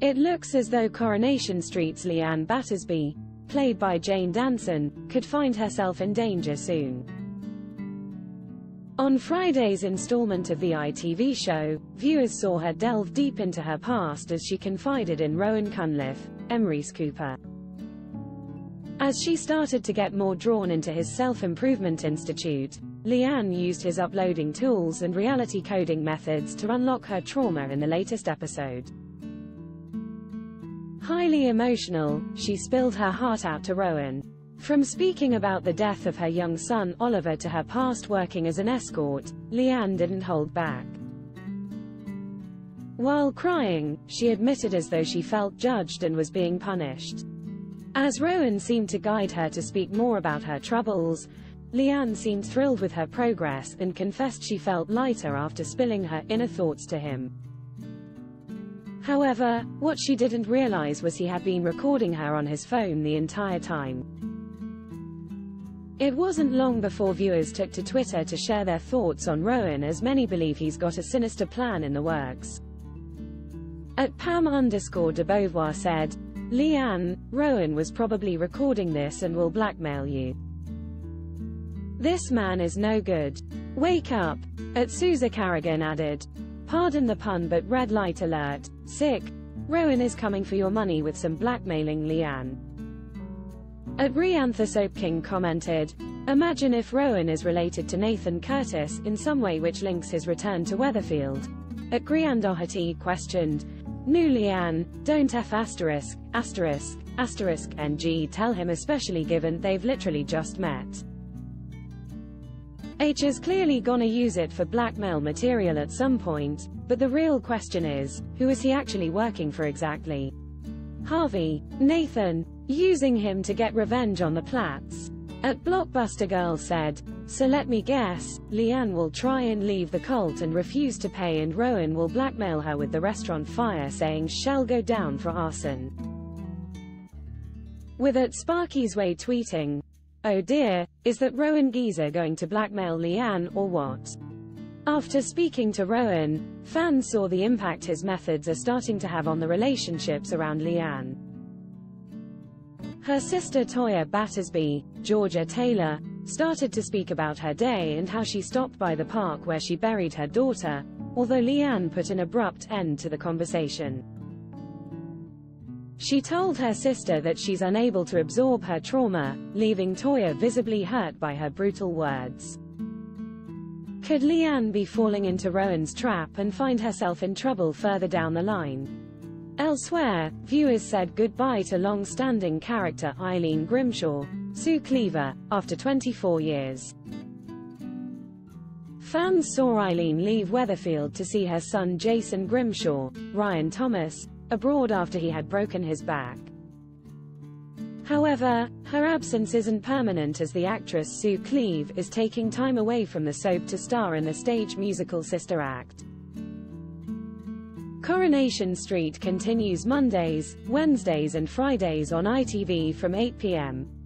It looks as though Coronation Street's Leanne Battersby, played by Jane Danson, could find herself in danger soon. On Friday's installment of the ITV show, viewers saw her delve deep into her past as she confided in Rowan Cunliffe, Emrhys Cooper. As she started to get more drawn into his self-improvement institute, Leanne used his uploading tools and reality coding methods to unlock her trauma in the latest episode. Highly emotional, she spilled her heart out to Rowan. From speaking about the death of her young son Oliver to her past working as an escort, Leanne didn't hold back. While crying, she admitted as though she felt judged and was being punished. As Rowan seemed to guide her to speak more about her troubles, Leanne seemed thrilled with her progress and confessed she felt lighter after spilling her inner thoughts to him. However, what she didn't realize was he had been recording her on his phone the entire time. It wasn't long before viewers took to Twitter to share their thoughts on Rowan as many believe he's got a sinister plan in the works. At Pam underscore de Beauvoir said, Leanne, Rowan was probably recording this and will blackmail you. This man is no good. Wake up. At Sousa Carrigan added, Pardon the pun but red light alert. Sick. Rowan is coming for your money with some blackmailing Leanne. At Briantha Soap King commented, Imagine if Rowan is related to Nathan Curtis in some way which links his return to Weatherfield. At Grian Doherty questioned, New Leanne, don't F asterisk, asterisk, asterisk, NG tell him especially given they've literally just met. H is clearly gonna use it for blackmail material at some point, but the real question is, who is he actually working for exactly? Harvey, Nathan, using him to get revenge on the Platts. At Blockbuster Girl said, so let me guess, Leanne will try and leave the cult and refuse to pay and Rowan will blackmail her with the restaurant fire saying shall go down for arson. With at Sparky's way tweeting, Oh dear, is that Rowan Geezer going to blackmail Leanne, or what? After speaking to Rowan, fans saw the impact his methods are starting to have on the relationships around Leanne. Her sister Toyah Battersby, Georgia Taylor, started to speak about her day and how she stopped by the park where she buried her daughter, although Leanne put an abrupt end to the conversation. She told her sister that she's unable to absorb her trauma, leaving Toyah visibly hurt by her brutal words. Could Leanne be falling into Rowan's trap and find herself in trouble further down the line? Elsewhere, viewers said goodbye to long-standing character Eileen Grimshaw, Sue Cleaver, after 24 years. Fans saw Eileen leave Weatherfield to see her son Jason Grimshaw, Ryan Thomas, abroad after he had broken his back. However, her absence isn't permanent as the actress Sue Cleaver is taking time away from the soap to star in the stage musical Sister Act. Coronation Street continues Mondays, Wednesdays and Fridays on ITV from 8 p.m.